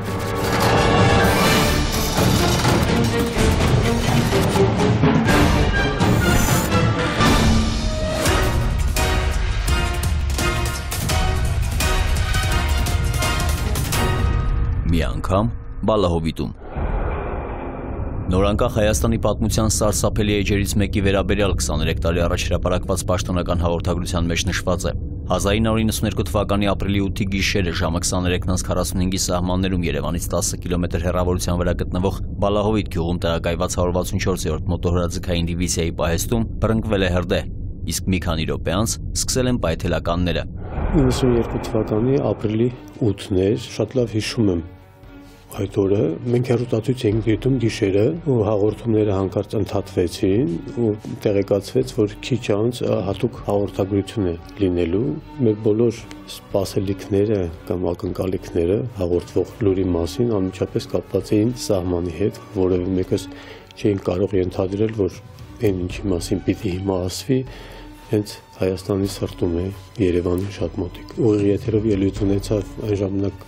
Մի անգամ Բալահովիտում Նորանկախ Հայաստանի պատմության սարսափելի էջերից մեկի վերաբերյալ 23 տարի առաջ հրապարակված պաշտոնական հաղորդագրության մեջ նշված է. 1992 թվականի ապրիլի 8-ի գիշերը ժամը 23:45-ի սահմաններում Երևանից 10 կիլոմետր հեռավորության վրա գտնվող Բալահովիտ գյուղում տեղակայված 164-րդ մոտոհրաձգային դիվիզիայի պահեստում բռնկվել է հրդեհ, իսկ մի քանի րոպե անց սկսել են պայթելականները։ 92 թվականի ապրիլի 8-ն էր, շատ լավ հիշում եմ այդ օրը մենք հերոստատույց էինք դիտում գիշերը ու հաղորդումները հանկարծ ընդհատվեցին ու տեղեկացվեց որ քիչ անց հատուկ հաղորդագրություն է լինելու մեր բոլոր սպասելիքները կամ ակնկալիքները հաղորդվող լուրի մասին անմիջապես կապված էին սահմանի հետ որովհետեւ մեկս չէին կարող ենթադրել որ այն ինչի մասին պիտի հիմա ասվի հենց Հայաստանի սրտում է Երևանի շատ մոտիկ։ Ուղիղ եթերով ելույթ ունեցավ այն ժամանակ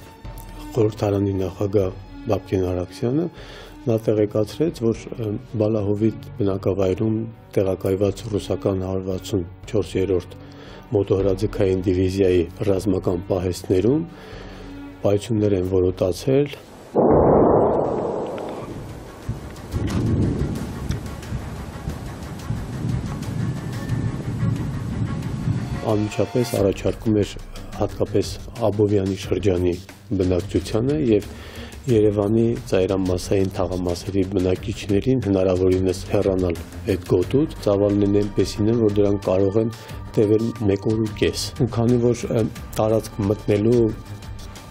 խորհրդարանի նախագահ Բաբկեն Արաքսյանը նա տեղեկացրեց, որ Բալահովիտ բնակավայրում տեղակայված ռուսական 164-րդ մոտոհրաձգային դիվիզիայի ռազմական պահեստներում պայթյուններ են որոտացել անմիջապես առաջարկում էր հատկապես Աբովյանի շրջանի բնակչությանը եւ Երևանի ծայրամասային թաղամասերի բնակիչներին հնարավորինս հեռանալ այդ գոտուց, ծավալներն այնպեսին են, որ դրանք կարող են տևել 1 օր ու կես։ Ու քանի որ տարածք մտնելու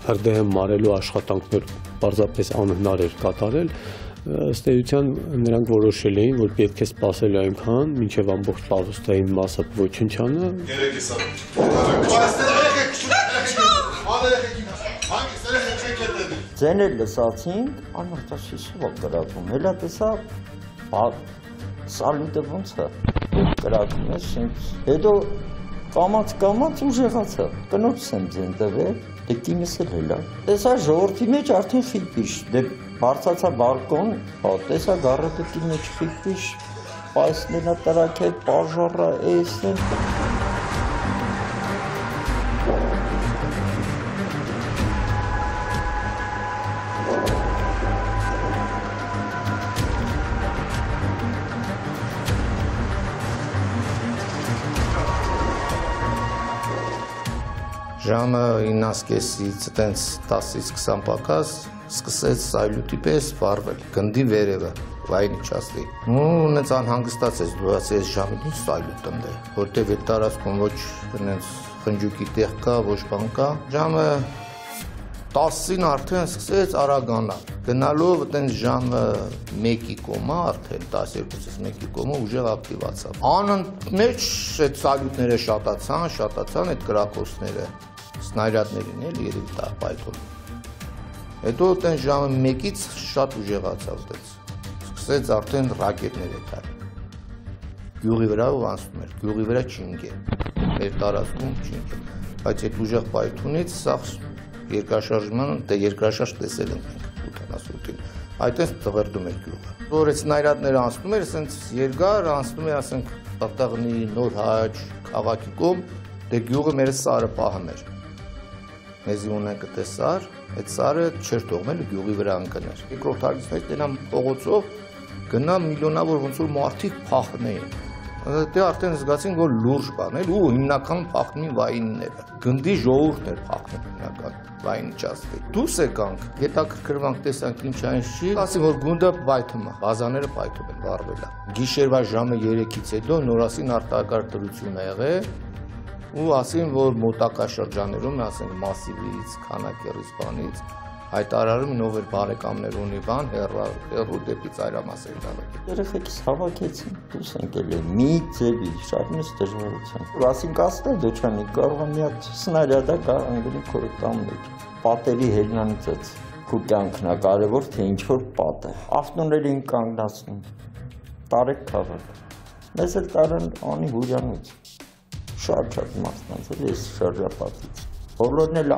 հրդեհը մարելու աշխատանքներ պարզապես անհնար էր կատարել, ըստ էության նրանք որոշել էին, որ պետք է սпасել այնքան, մինչև ամբողջ պարուստային մասը ոչնչանա։ 3 հիսավ։ Ձենը լսացինք, անարտաշիշով կրակում, հելա տեսա սալյուտը ոնց է, կրակում ես ինձ, հետո կամած կամած ուժեղացա, կնոջս եմ ձեն տվել, դե կինս էլ հելա, տեսա ժողորդի մեջ արդեն խիպիշ, դե բարձացա բալկոն, հա, տեսա գարետի մեջ խիպիշ, պայսնենա տրակել, պաժարը էսն, ժամը 9:30-ից տենց 10-ից 20 պակաս սկսեց սայլուտի պես վարվել գնդի վերևը վայնի չասլի ու նենց անհանգստացեց դու ասես այս ժամին ինչ սայլուտ տնդ է որտեվ այդ տարածքում ոչ նենց խնջուկի տեղ կա ոչ բան կա ժամը 10-ին արդեն սկսեց արագանա գնալով այտենց ժամը 1-ի կոմա արդեն 12-ից 1-ի կոմա ուժեղ ակտիվացավ անընդմեջ այդ սալյուտները շատացան շատացան այդ կրակոցները սնայրատներին էլի երևի տա պայթում։ Հետո այդեն ժամը 1-ից շատ ուժեղացավ դից։ Սկսեց արդեն ռակետներ եկալ։ Գյուղի վրա ու անցնում էր, գյուղի վրա չինգ է։ Մեր տարածքում չինգ է։ Բայց այդ ուժեղ պայթունից սա երկրաշարժման, դե երկրաշարժ տեսել ենք 88-ին։ Այդտենց տղերդում էր գյուղը։ Որ այդ սնայրատները անցնում էր, ասենց երկար անցնում էր, ասենք, Տաղտաղնի, Նոր Հաճ, քաղաքի կողմ, դե գյուղը մեր սարը պահում էր մեզի ունենք այդե սար, այդ սարը չէր թողնել գյուղի վրա ընկներ։ Երկրորդ հարկից մեջ տենամ փողոցով գնա միլիոնավոր ոնց որ մարդիկ փախնեին։ Դե արդեն զգացին, որ լուրջ բան է, ու հիմնական փախնի վայինները։ Գնդի ժողովուրդն էր փախնում հիմնական վայինի ճաստի։ Դուրս եկանք, հետաքրքրվանք, տեսանք ինչ այն չի, ասին որ գունդը պայթում է, բազաները պայթում են, վառվել է։ Գիշերվա ժամը 3-ից հետո նորասին արտակարգ դրություն ա եղել ու ասին, որ մոտակա շրջաներում, ասենք մասիվից, քանակերից բանից հայտարարում նով էր բարեկամներ ունի բան հերրու դեպի ծայրամասեր դավեք։ Երեխեքս հավաքեցին, դուրս ընկել են մի ձևի, շատ մեծ դժվարությամբ։ Ասին կաստա դոչանի կարող է մի հատ սնարյադա կա անգլի մեջ։ Պատերի հելնանից քո կյանքն է կարևոր, թե ինչ որ պատ է։ Ավտոներին կանգնացնում։ Տարեք քաղաք։ Մեզ էլ տարան անի հուրյանից շատ-շատ մարդկանց էլ ես շրջապատից Բոլորն էլ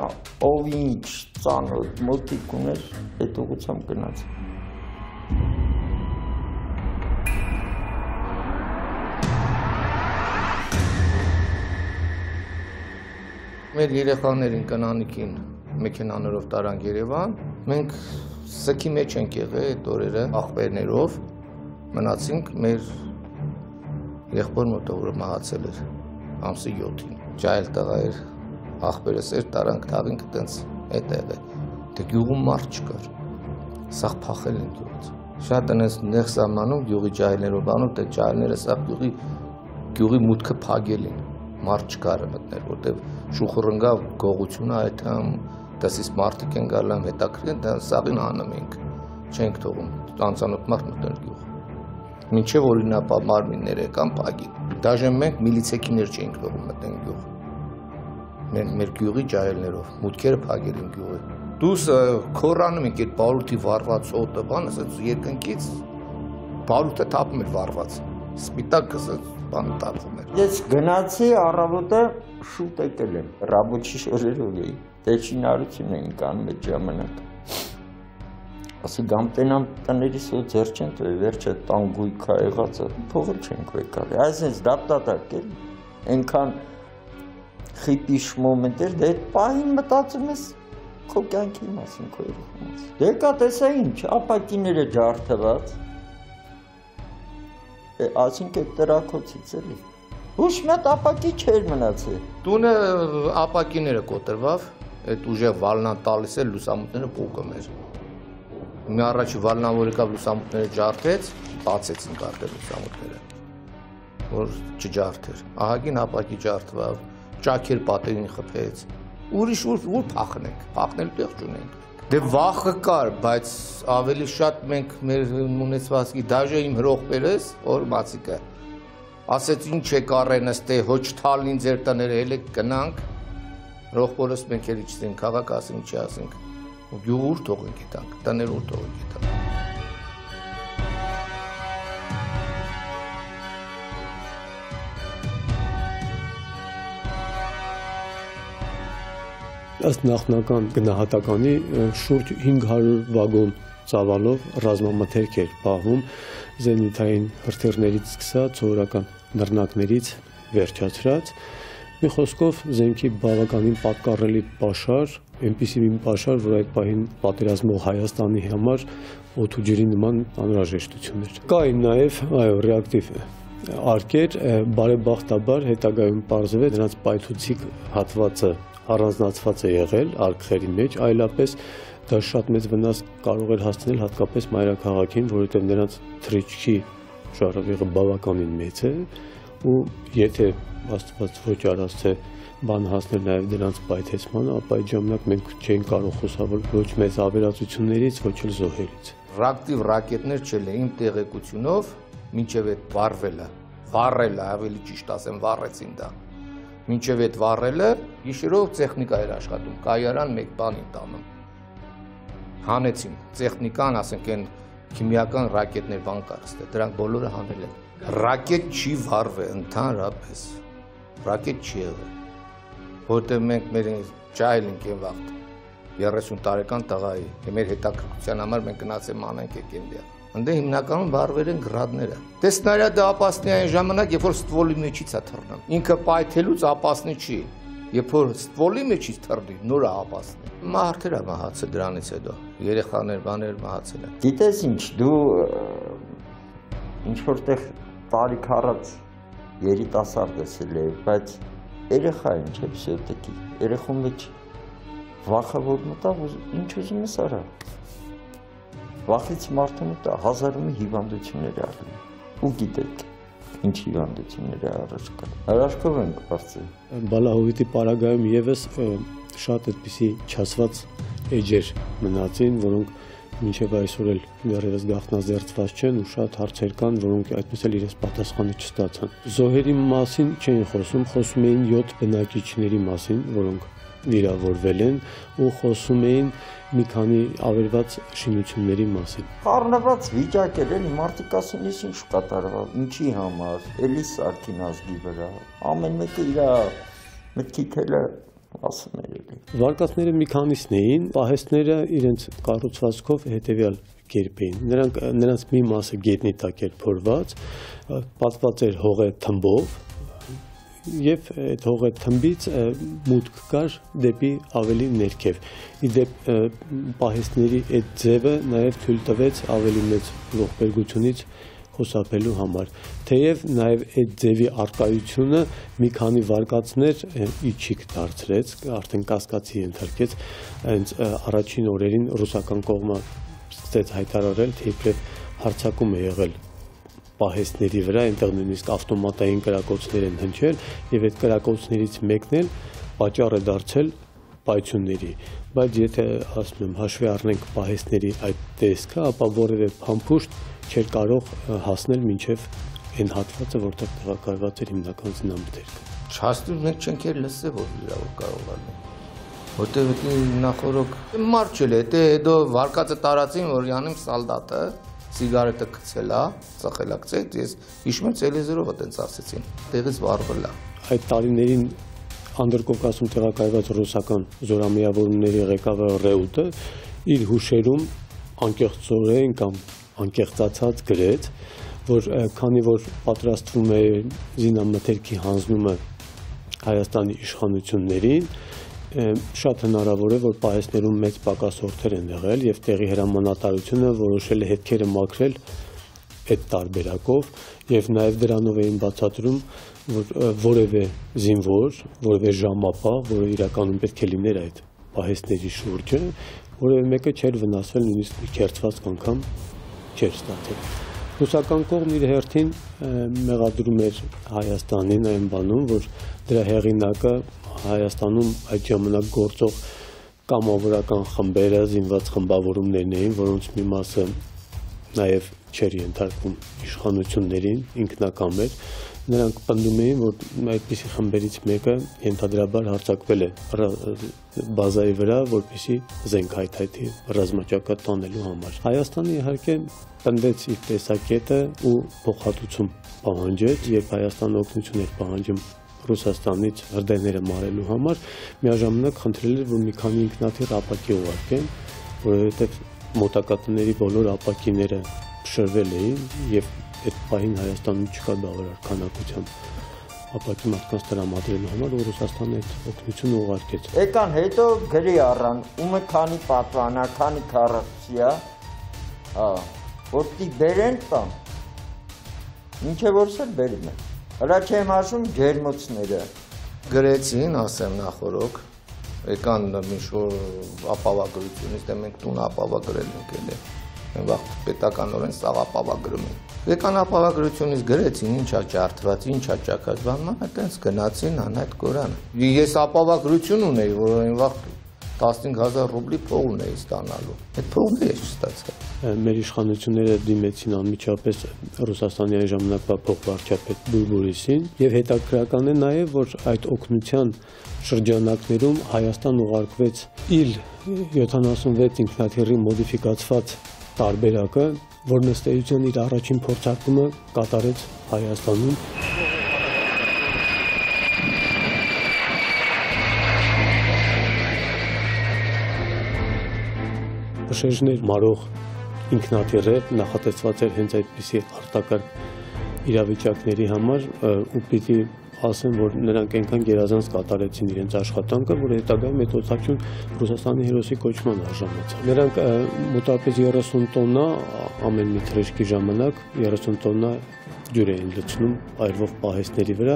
ով ինչ ծանոթ մոտիկ ուներ, այդ ուղությամբ գնաց։ Մեր երեխաներին կնանիկին մեքենաներով տարան Երևան։ Մենք սքի մեջ ենք եղել այդ օրերը աղբերներով մնացինք մեր եղբոր մոտը, որը մահացել էր ամսի 7-ին։ Ջայլ տղա էր, աղբերս էր տարանք թաղինք տենց այդ եղել։ Դե գյուղում մարդ չկար։ Սաղ փախել են գյուղից։ Շատ այնպես նեղ սահմանում գյուղի ջայլներով բանում, դե ջայլները սաղ գյուղի գյուղի մուտքը փագել են մարդ չկար մտնել, որտեվ շուխռնգավ գողությունը այդ համ դասից մարդիկ են գալան հետաքրքրեն, դա սաղին անում ենք, չենք թողում անծանոթ մարդ մտնել գյուղ։ Մինչև օրինապա մարմիններ եկան փագին։ Դաժե մենք միլիցեքիներ չենք թողում մտնել գյուղ։ Մեր մեր գյուղի ջահելներով մուտքերը փագել են գյուղի։ Դուս քորանում ենք այդ բարութի վառված օդը, բան ասած երկնքից բարութը թափում էր վառված։ Սպիտակ ասած բան տապվում էր։ Ես գնացի առավոտը շուտ եկել եմ, ռաբոչի շորերով էի, դեչինարություն էին կանում այդ ժամանակ։ Ասի գամ տենամ տներից ու ձեր չեն տվել, վերջը տան գույքա եղածը, փողը չենք վեկալ։ Այսինքն դապտատակ էլ այնքան խիպիշ մոմենտ էր, դե այդ պահին մտածում ես քո կյանքի մասին, քո երեխայի մասին։ Դե կա տեսա ինչ, ապակիները ջարդված, ասինքն տրակոցից էլի։ Ուշ մետ ապակի չէր մնացել։ Տունը ապակիները կոտրվավ, այդ ուժեղ վալնան տալիս էր լուսամուտները փոկում էր։ Մի առաջի վալնան որ եկավ լուսամուտները ջարդեց, բացեցին կարտել լուսամուտները, որ չջարդեր։ Ահագին ապակի ջարդվավ, ճաքեր պատերին խփեց։ Ուրիշ ուր ուր փախնենք, փախնել տեղ չունենք։ Դե վախը կար, բայց ավելի շատ մենք մեր ունեցվածքի դաժե իմ հրողներս, որ մացիկը ասեց ինչ է կարեն ըստե հոչ թալին ձեր տները ելեք գնանք հրողորս մենք էլի չտենք քաղաք ասենք չի ասենք գյուղ ուր թողենք գիտանք տներ ուր թողենք գիտանք ըստ նախնական գնահատականի շուրջ 500 վագոն ծավալով ռազմամթերք էր պահվում զենիթային հրթիռներից սկսած սովորական նռնակներից վերջացրած մի խոսքով զենքի բավականին պատկառելի պաշար, այնպիսի մի պաշար, որ այդ պահին պատերազմող Հայաստանի համար օդու ջրի նման անհրաժեշտություն էր։ Կային նաև, այո, ռեակտիվ արկեր, բարեբախտաբար հետագայում պարզվեց դրանց պայթուցիկ հատվածը առանձնացված է եղել արկղերի մեջ, այլապես դա շատ մեծ վնաս կարող էր հասցնել հատկապես մայրաքաղաքին, որովհետև նրանց թրիչքի շարավիղը բավականին մեծ է ու եթե աստված ոչ արած թե բան հասնել նաև դրանց պայթեցմանը, ապա այդ ժամանակ մենք չենք կարող խոսալ ոչ մեծ ավերածություններից, ոչ էլ զոհերից։ Ռակտիվ ռակետներ չելեին տեղեկությունով, մինչև այդ վառվելը, վառելը, ավելի ճիշտ ասեմ, վառեցին դա։ Մինչև այդ վառելը գիշերով տեխնիկա էր աշխատում, կայարան մեկ բան են տանում հանեցին տեխնիկան, ասենք այն քիմիական ռակետներ բան կար, ստե դրանք բոլորը հանել են։ Ռակետ չի վառվել ընդհանրապես։ Ռակետ չի եղել։ Որտեղ մենք մեր ճայլ ենք այն վաղտ 30 տարեկան տղայի, մեր հետաքրքրության համար մենք գնացել անենք եկենդիա Անդե հիմնականում վառվել են գրադները։ Տեսնարյադը ապասնի այն ժամանակ, երբ որ ստվոլի մեջից է թռնում։ Ինքը պայթելուց ապասնի չի երբ որ ստվոլի մեջից թռնի, նորը ապասնի։ Մարդերը մահացել դրանից հետո, երեխաներ, բաներ մահացել են։ Գիտես ինչ, դու ինչ որտեղ տարիք առած երիտասարդ ես ել, բայց երեխա ինչ է всё-таки։ Երեխու մեջ վախը որ մտավ, ինչ ուզում ես արա։ Վախից մարդը մտա հազարումի հիվանդություններ ալի։ Ու գիտեք, ինչ հիվանդություններ է առաջ կա։ Հրաշքով ենք բարձր։ Բալահովիտի պարագայում եւս շատ այդպիսի չասված էջեր մնացին, որոնք մինչև այսօր էլ դեռևս գաղտնազերծված չեն ու շատ հարցեր կան, որոնք այդպես էլ իրենց պատասխանը չստացան։ Զոհերի մասին չէին խոսում, խոսում էին 7 բնակիչների մասին, որոնք վիրավորվել են ու խոսում էին մի քանի ավերված շինությունների մասին։ Խառնված վիճակ էր, էլի մարդիկ ասում ես ինչ կատարվա, ինչի համար, էլի սարքին ազգի վրա։ Ամեն մեկը իր մտքի թելը ասում էր էլի։ Վարկածները մի քանիսն էին, պահեստները իրենց կառուցվածքով հետևյալ կերպ էին։ Նրանք նրանց մի մասը գետնի տակ էր փորված, պատված էր հողե թմբով, եւ այդ հողը թմբից մուտք կար դեպի ավելի ներքև։ Իդեպ պահեստների այդ ձևը նաեւ թույլ տվեց ավելի մեծ ողբերգությունից խուսափելու համար։ Թեև նաև այդ ձևի արկայությունը մի քանի վարկածներ իջիկ դարձրեց, արդեն կասկածի ենթարկեց, հենց առաջին օրերին ռուսական կողմը սկսեց հայտարարել, թե իբրև հարցակում է եղել պահեստների վրա, այնտեղ նույնիսկ ավտոմատային կրակոցներ են հնչել եւ այդ կրակոցներից մեկն էլ պատճառ է դարձել պայթյունների, բայց եթե ասում եմ հաշվի առնենք պահեստների այդ տեսքը, ապա որևէ փամփուշտ չէր կարող հասնել մինչև այն հատվածը, որտեղ տեղակայված էր հիմնական զինամթերքը։ Չհաստում մենք չենք էլ լսել, որ իրավու կարող լինի որտեղ նախորոք մարդ չել է, դե հետո վարկածը տարածին, որ յանիմ սալդատը սիգարետը գցել է, ծխել է գցել, ես հիշում եմ տելեվիզորով այտենց ասեցին, տեղից վառվել է։ Այդ տարիներին Անդրկովկասում տեղակայված ռուսական զորամիավորումների ղեկավար Ռեուտը իր հուշերում անկեղծորեն կամ անկեղծացած գրեց, որ քանի որ պատրաստվում է զինամթերքի հանձնումը Հայաստանի իշխանություններին, շատ հնարավոր է, որ պահեսներում մեծ պակասորդեր են եղել եւ տեղի հրամանատարությունը որոշել է հետքերը մաքրել այդ տարբերակով եւ նաեւ դրանով էին բացատրում որ որևէ զինվոր, որևէ ժամապահ, որը իրականում պետք է լիներ այդ պահեսների շուրջը, որևէ մեկը չէր վնասվել նույնիսկ քերծված անգամ չէր ստացել։ Ռուսական կողմն իր հերթին մեղադրում էր Հայաստանին այն բանում, որ դրա հեղինակը Հայաստանում այդ ժամանակ գործող կամավորական խմբերը, զինված խմբավորումներն էին, որոնց մի մասը նաև չէր ենթարկվում իշխանություններին, ինքնակամ էր, նրանք պնդում էին, որ այդպիսի խմբերից մեկը ենթադրաբար հարձակվել է բազայի վրա, որպիսի զենք հայթայթի ռազմաճակատ տանելու համար։ Հայաստանը իհարկե պնդեց իր տեսակետը ու փոխհատուցում պահանջեց, երբ Հայաստանը օգնություն էր պահանջում Ռուսաստանից հրդեհները մարելու համար միաժամանակ խնդրել էր, որ մի քանի ինքնաթիռ ապակի ուղարկեն, որովհետև մոտակատների բոլոր ապակիները փշրվել էին եւ այդ պահին Հայաստանում չկա բավարար քանակությամբ ապակի մարդկանց տրամադրելու համար ու Ռուսաստանը այդ օգնությունը ուղարկեց։ Եկան հետո գրի առան, ումը քանի պատվանա, քանի քարացիա, հա, որ պիտի բերեն տան։ Ինչե որս էլ բերում են։ Հələ չեմ ասում ջերմոցները։ Գրեցին, ասեմ նախորոք, եկան միշոր ապավագրությունից, դե մենք տուն ապավագրել ենք էլի։ Մենք վաղ պետականորեն սաղ ապավագրում ենք։ Եկան ապավագրությունից գրեցին, ինչա ջարդված, ինչա ճակած, բանման, այտենց գնացին անհայտ կորան։ Ես ապավագրություն ունեի, որ այն վաղ 15000 ռուբլի փող ունեի ստանալու։ Այդ փողն էլ չստացա։ Մեր իշխանությունները դիմեցին անմիջապես Ռուսաստանի այն ժամանակվա փոխվարչապետ Բուրբուրիսին եւ հետաքրական է նաեւ որ այդ օկնության շրջանակներում Հայաստան ուղարկվեց իլ 76 ինքնաթիռի մոդիֆիկացված տարբերակը, որն ըստ էության իր առաջին փորձարկումը կատարեց Հայաստանում հրշեջներ մարող ինքնաթիռեր նախատեսված էր հենց այդպիսի արտակարգ իրավիճակների համար ու պիտի ասեմ, որ նրանք այնքան գերազանց կատարեցին իրենց աշխատանքը, որ հետագայում այդ օծակցություն Ռուսաստանի հերոսի կոչման արժանացավ։ Նրանք մոտավորապես 30 տոննա ամեն մի թրեշկի ժամանակ 30 տոննա ջուր էին լցնում այրվող պահեստների վրա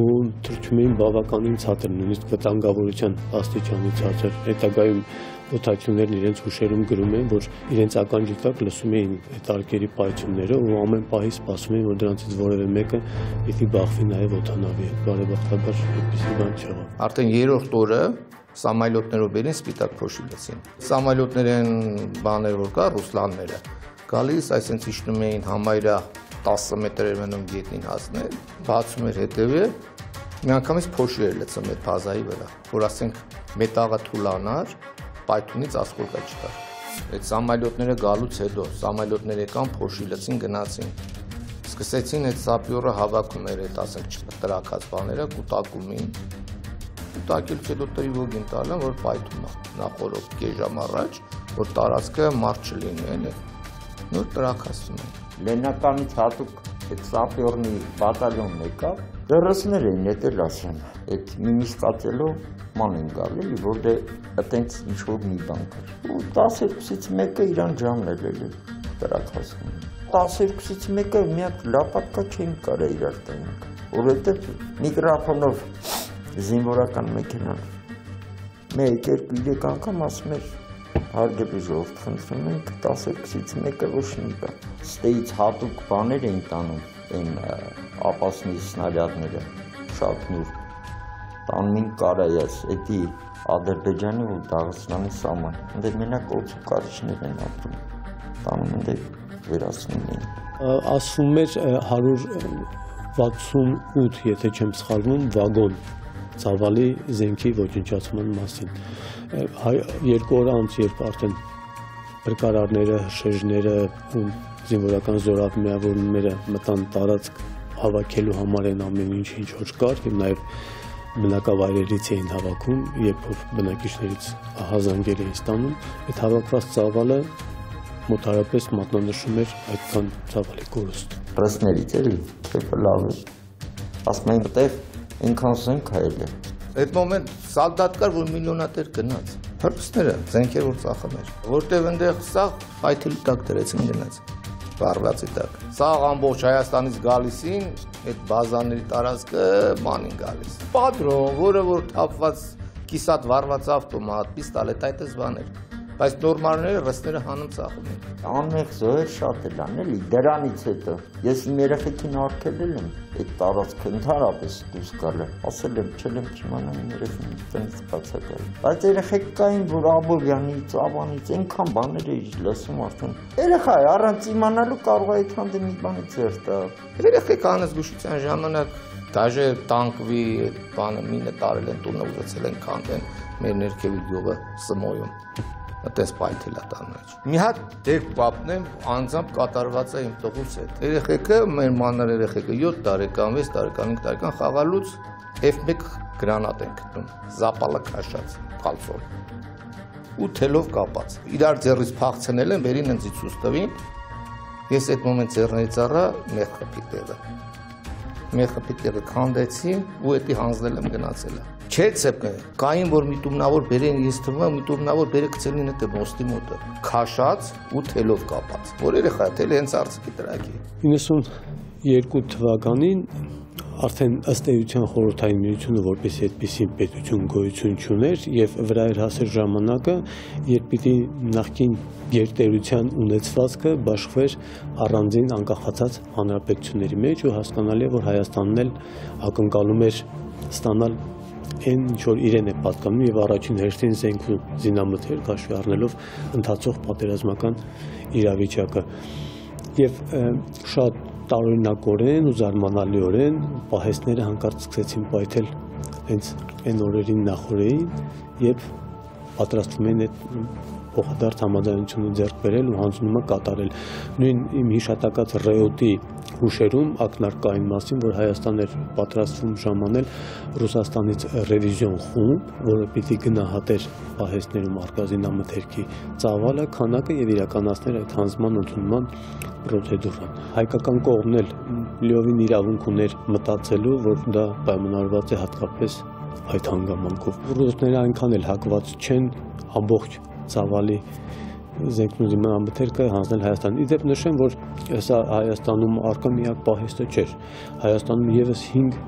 ու թրջում էին բավականին ցածր, նույնիսկ վտանգավորության աստիճանի ցածր։ Հետագայում օթաչյուններն իրենց հուշերում գրում են, որ իրենց ականջի տակ լսում էին այդ արկերի պայթյունները ու ամեն պահի սպասում էին, որ դրանցից որևէ մեկը պիտի բախվի նաև օթանավի հետ։ Բարեբախտաբար այդպեսի բան չեղավ։ Արդեն երրորդ օրը սամայլոտներով բերին սպիտակ փոշի լցին։ Սամայլոտներեն բաներ որ կա, ռուսլանները գալիս, այսինքն իջնում էին համայրա 10 մետր էր մնում գետնին հասնել, բացում էր հետևը, մի անգամից փոշի էր լցում այդ բազայի վրա, որ ասենք մետաղը թուլանար, պայթունից ասկոլկա չկար։ Այդ սամալյոտները գալուց հետո սամալյոտներ եկան, փոշի լցին, գնացին։ Սկսեցին այդ սապյորը հավաքում էր այդ ասենք տրակած բաները, կուտակումին։ տակելուց հետո տրիվոգին տալը, որ պայթում է նախորդ կես ժամ առաջ, որ տարածքը մարդ չլինի, էլի։ Նոր տրակ ասում են։ Լեննականից հատուկ այդ սապյորնի բատալյոնն եկավ, դերսներ էին ետել ասեմ, այդ մինիսկացելով ման են գալի, որ դե այտենց ինչ որ մի բան կար։ Ու 12-ից մեկը իրան ջամն էր էլի դրակ ասում։ 12-ից մեկը մի հատ լապատկա չէին կարա իրար տանք, որովհետև միկրոֆոնով զինվորական մեքենան մեկ երկու երեք անգամ ասում էր հարգելի ժողովուրդ խնդրում ենք 12-ից մեկը ոչ մի բան ստեից հատուկ բաներ էին տանում այն ապասնի սնարյադները շատ նուրբ տանում են կարայես էդի Ադրբեջանի ու Դաղստանի սահման ընդ մենակ օցուկարիչներ են ապրում տանում են դե վերացնում են ասվում էր 168 եթե չեմ սխալվում վագոն ցավալի զենքի ոչնչացման մասին երկու օր անց երբ արդեն բրկարարները շեժները ու զինվորական զորավիաավորները մտան տարածք հավաքելու համար են ամեն ինչ ինչ որ կար եւ նաեւ բնակավայրերից էին հավաքում, երբ որ բնակիչներից ահազանգեր էին ստանում, այդ հավաքված ծավալը մոտարապես մատնանշում էր այդքան ծավալի կորուստ։ Ռսներից էլի, քեփը լավ է։ Ասում են ինքան զենք հայել է։ Այդ մոմենտ սալդատ կար, որ միլիոնատեր գնաց։ Հրպստները, զենքեր որ ծախում էր։ Որտեվ այնտեղ սա այթելի տակ դրեցին գնաց վարվածի տակ։ Սա ամբողջ Հայաստանից գալիսին այդ բազաների տարածքը մանին գալիս։ Պատրոն, որը որ թափված կիսատ վարված ավտոմատ, պիստոլետ այդպես բաներ բայց նորմալները ռսները հանում ծախում են։ Անմեղ զոհեր շատ էլ ան էլի, դրանից հետո ես իմ երեխեքին արկելել եմ այդ տարածքը ընդհանրապես դուրս գալը։ Ասել եմ, չեմ չիմանամ իմ երեխին տնից բացակալ։ Բայց երեխեք կային, որ Աբովյանի, Ծավանից այնքան բաներ էի լսում արդեն։ Երեխա է, առանց իմանալու կարող է այդքան դե մի բանի ծեր տա։ Երեխեք անզգուշության ժամանակ դաժե տանկվի բանը մինը տարել են տունը ուզեցել են քանդեն մեր ներքևի գյուղը Սմոյում այդպես պայթել է տան մեջ։ Մի հատ դեպք պապնեմ անձամբ կատարված է իմ տղուս հետ։ Երեխեքը, մեր մանր երեխեքը 7 տարեկան, 6 տարեկան, 5 տարեկան խաղալուց F1 գրանատ են գտնում, զապալը քաշած, կալցով։ ու թելով կապած։ Իրար ձեռից փախցնել են, վերին ինձ ցույց տվին։ Ես այդ մոմենտ ձեռներից առա մեր խփի տեղը։ Մեր խփի տեղը քանդեցին ու էդի հանձնել եմ գնացել։ Չէ ցեպը, կային որ միտումնավոր բերեն ես թվում է միտումնավոր բերը գցելին այդ մոստի մոտը, քաշած ու թելով կապած։ Որ երեխա թել հենց արցքի տրակի։ 92 թվականին արդեն ըստ էության խորհրդային միությունը որպես այդպիսի պետություն գոյություն չուներ եւ վրա էր հասել ժամանակը, երբ պիտի նախքին գերտերության ունեցվածքը բաշխվեր առանձին անկախացած հանրապետությունների մեջ ու հասկանալի է որ Հայաստանն էլ ակնկալում էր ստանալ այն ինչ որ իրեն է պատկանում եւ առաջին հերթին զենք ու զինամթեր քաշվի առնելով ընթացող պատերազմական իրավիճակը եւ շատ տարօրինակորեն ու զարմանալիորեն պահեստները հանկարծ սկսեցին պայթել հենց այն օրերին նախորդին եւ պատրաստվում են այդ փոխադարձ համաձայնությունը ձեռք բերել ու հանձնումը կատարել։ Նույն իմ հիշատակած ռեոտի հուշերում ակնարկային մասին, որ Հայաստան էր պատրաստվում ժամանել Ռուսաստանից ռևիզիոն խումբ, որը պիտի գնահատեր պահեստներում արկազինամթերքի ծավալը, քանակը եւ իրականացներ այդ հանձնման ընդունման պրոցեդուրան։ Հայկական կողմն էլ լիովին իրավունք ուներ մտածելու, որ դա պայմանավորված է հատկապես այդ հանգամանքով։ Ռուսները այնքան էլ հակված չեն ամբողջ ցավալի զենքնուզի մամթերքը հանձնել Հայաստան։ Իդեպ նշեմ, որ հեսա Հայաստանում արկա միակ պահեստը չէր։ Հայաստանում եւս 5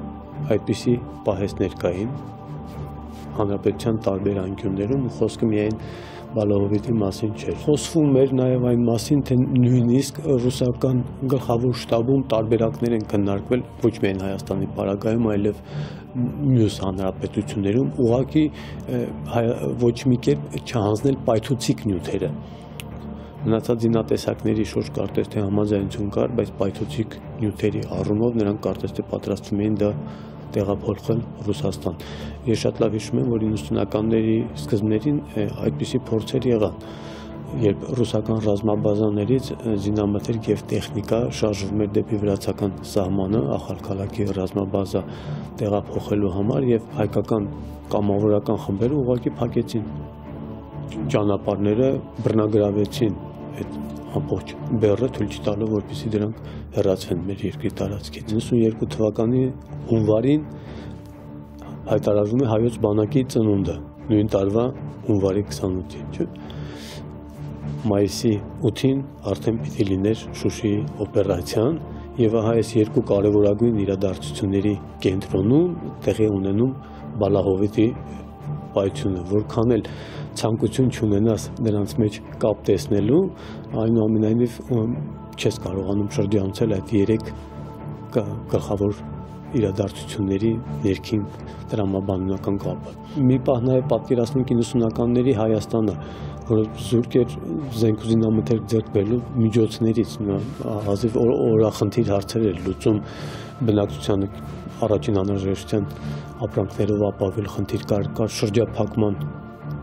այդպիսի պահեստներ կային հանրապետության տարբեր անկյուններում խոսքը միայն բալահովիտի մասին չէր։ Խոսվում էր նաև այն մասին, թե նույնիսկ ռուսական գլխավոր շտաբում տարբերակներ են քննարկվել ոչ միայն Հայաստանի պարագայում, այլև մյուս հանրապետություններում ուղակի ոչ մի կերպ չհանձնել պայթուցիկ նյութերը մնացած զինատեսակների շուրջ կարծես թե համաձայնություն կար, բայց պայթուցիկ նյութերի առումով նրանք կարծես թե պատրաստվում էին դա տեղափոխել Ռուսաստան։ Ես շատ լավ հիշում եմ, որ 90-ականների սկզբներին այդպիսի փորձեր եղան երբ ռուսական ռազմաբազաներից զինամթերք եւ տեխնիկա շարժվում էր դեպի վրացական սահմանը ախալքալակի ռազմաբազա տեղափոխելու համար եւ հայկական կամավորական խմբերը ուղղակի փակեցին ճանապարհները բռնագրավեցին այդ ամբողջ բեռը թույլ չտալով որպեսզի դրանք հեռացվեն մեր երկրի տարածքից 92 թվականի հունվարին հայտարարվում է հայոց բանակի ծնունդը նույն տարվա հունվարի 28-ին չէ մայիսի 8-ին արդեն պիտի լիներ Շուշիի օպերացիան եւ ահա այս երկու կարևորագույն իրադարձությունների կենտրոնում տեղի ունենում Բալահովիտի պայթյունը, որքան էլ ցանկություն չունենաս նրանց մեջ կապ տեսնելու, այնուամենայնիվ չես կարողանում շրջանցել այդ երեք գլխավոր իրադարձությունների ներքին դրամաբանական կապը։ Մի պահ նաև պատկերացնենք 90-ականների Հայաստանը, որը զուրկ էր զենք ուզինամթերք ձեռք բերելու միջոցներից, հազիվ օրախնդիր հարցեր էր լուծում բնակչությանը առաջին անհրաժեշտության ապրանքներով ապահովել խնդիր կար, կար շրջափակման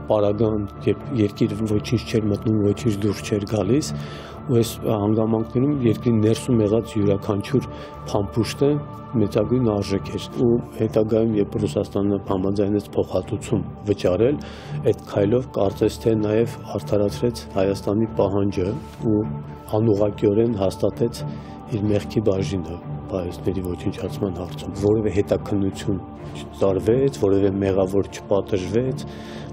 պարագան, երբ երկիր ոչինչ չէր մտնում, ոչինչ դուրս չէր գալիս, ու այս հանգամանքներում երկրի ներսում եղած յուրաքանչյուր փամփուշտը մեծագույն արժեք էր ու հետագայում երբ Ռուսաստանը համաձայնեց փոխհատուցում վճարել այդ քայլով կարծես թե նաև արդարացրեց Հայաստանի պահանջը ու անուղակիորեն հաստատեց իր մեղքի բաժինը պարեսների ոչնչացման հարցում. Որևէ հետաքննություն չծարվեց, որևէ մեղավոր չպատժվեց,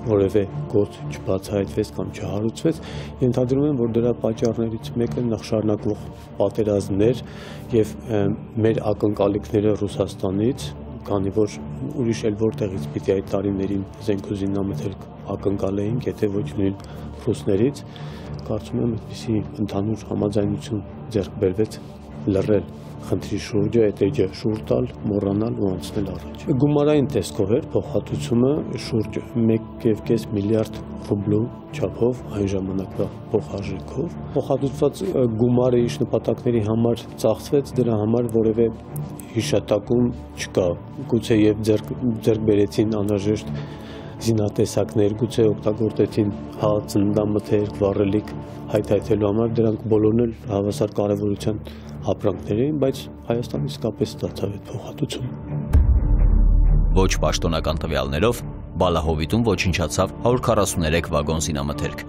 որևէ գործ չբացահայտվեց կամ չհարուցվեց, ենթադրում եմ, որ դրա պատճառներից մեկը նախ շարունակվող պատերազմներ եւ մեր ակնկալիքները Ռուսաստանից, քանի որ ուրիշ էլ որտեղից պիտի այդ տարիներին զենքուզինամթերք ակնկալեինք, եթե ոչ նույն ռուսներից, կարծում եմ, այդպիսի ընդհանուր համաձայնություն ձեռք բերվեց լռել խնդրի շուրջը այդ էջը շուր տալ, մոռանալ ու անցնել առաջ։ Գումարային տեսքով էր փոխհատուցումը շուրջ 1.5 միլիարդ ռուբլու չափով այն ժամանակվա փոխարժեքով։ Փոխհատուցված գումարը իշ նպատակների համար ծախսվեց, դրա համար որևէ հիշատակում չկա։ Գուցե եւ ձեռք ձեռք բերեցին անհրաժեշտ զինատեսակներ, գուցե օգտագործեցին հա ծննդամթերք, վառելիք հայթայթելու համար, դրանք բոլորն էլ հավասար կարևորության ապրանքներ էին, բայց Հայաստանը իսկապես ստացավ այդ փոխհատուցումը։ Ոչ պաշտոնական տվյալներով Բալահովիտում ոչնչացավ 143 վագոն զինամթերք։